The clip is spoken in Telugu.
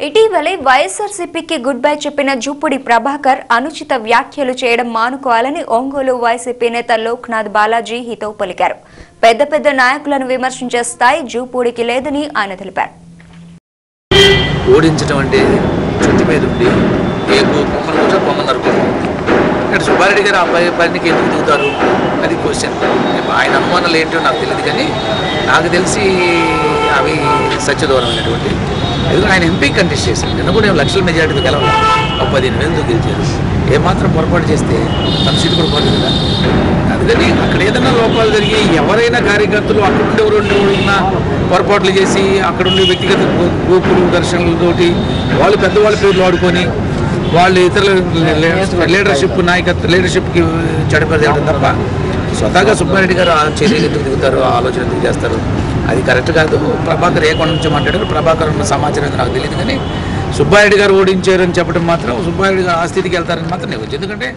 ఇటీవలే వైఎస్ఆర్సీపీకి గుడ్ బై చెప్పిన జూపుడి ప్రభాకర్ అనుచిత వ్యాఖ్యలు చేయడం మానుకోవాలని ఒంగోలు వైసీపీ నేత లోక్నాథ్ బాలాజీ హితవు పలికారు. పెద్ద పెద్ద నాయకులను విమర్శించే స్థాయి జూపూడికి లేదని ఆయన తెలిపారు. ఓడించడం అంటే చుట్టు మీద ఉండి ఏ కొమ్మలు కూడా కొమ్మలు ఇక్కడ సుబ్బారెడ్డి గారు అబ్బాయి పనికి ఎందుకు దిగుతారు? అది క్వశ్చన్ ఆయన అనుమానాలు ఏంటో నాకు తెలియదు కానీ నాకు తెలిసి అవి సత్యదూరమైనటువంటి ఎందుకంటే ఆయన ఎంపీ కంటెస్ట్ చేశారు. నిన్న కూడా నేను లక్షల మెజార్టీతో గెలవాలి. ఒక పదిహేను వేలతో గెలిచారు? ఏమాత్రం పొరపాటు చేస్తే తన సీటు కూడా పోదు కదా అందుకని అక్కడ ఏదైనా లోపాలు జరిగి ఎవరైనా కార్యకర్తలు అక్కడ ఉండే రెండు ఉన్న పొరపాట్లు చేసి అక్కడ ఉండే వ్యక్తిగత గ్రూ- గ్రూపులు దర్శనలతోటి వాళ్ళు పెద్దవాళ్ళ పేర్లు ఆడుకొని వాళ్ళు ఇతరుల లీడర్షిప్ నాయకత్వ లీడర్షిప్కి చెడపడేయడం తప్ప స్వతహాగా సుబ్బారెడ్డి గారు ఆ చర్యలు ఎందుకు దిగుతారు ఆలోచన ఎందుకు చేస్తారు? అది కరెక్ట్ కాదు. ప్రభాకర్ ఏ కొండ నుంచి మాట్లాడారు ప్రభాకర్ ఉన్న సమాచారం నాకు తెలియదు కానీ సుబ్బారెడ్డి గారు ఓడించారని చెప్పడం మాత్రం సుబ్బారెడ్డి గారు ఆ స్థితికి వెళ్తారని మాత్రం నేను ఎందుకంటే